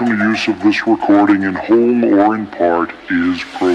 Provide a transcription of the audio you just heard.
commercial use of this recording in whole or in part is prohibited.